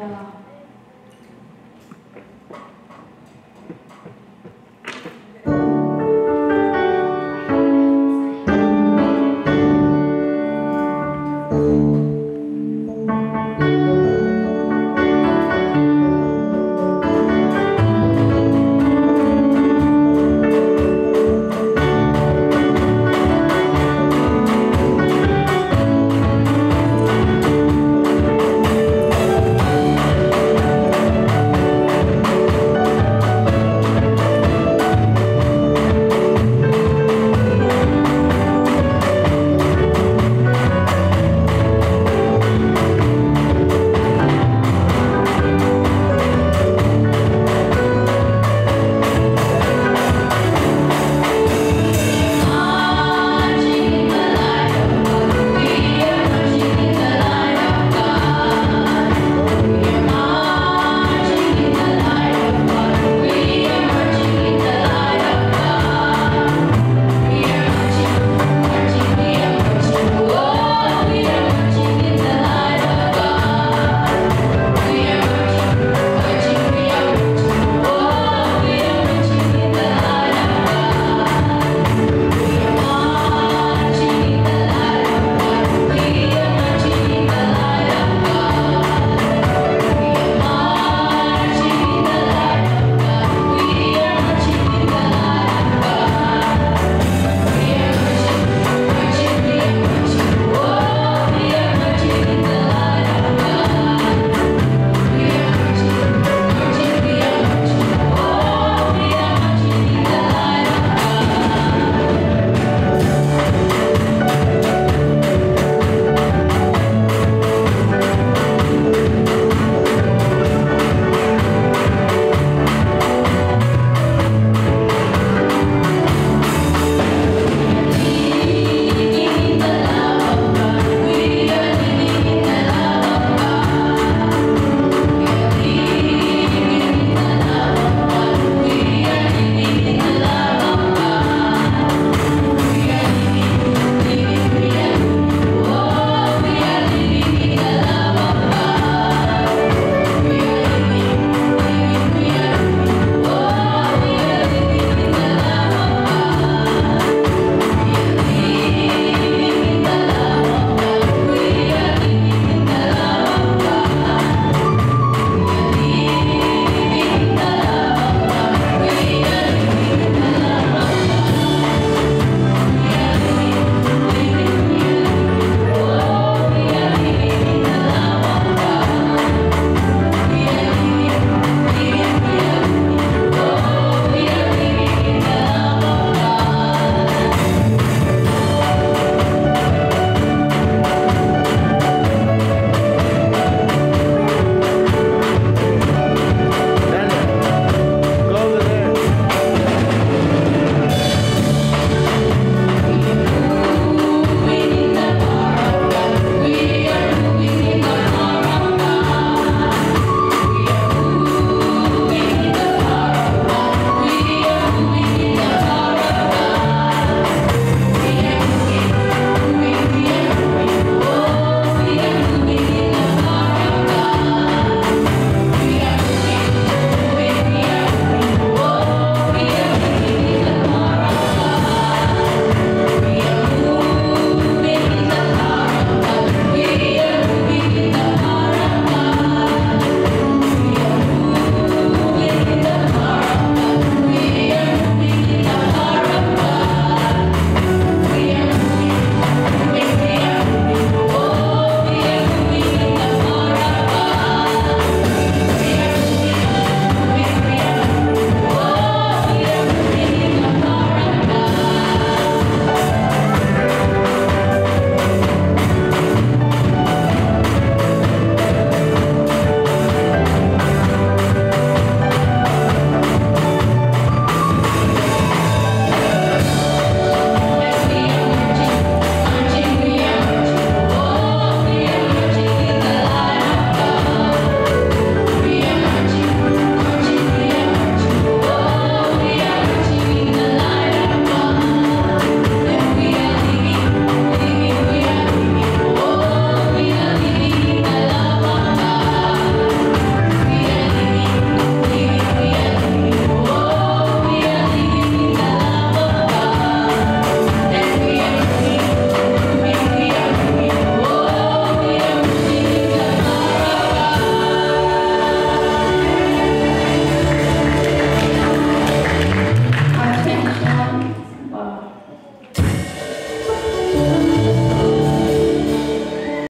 야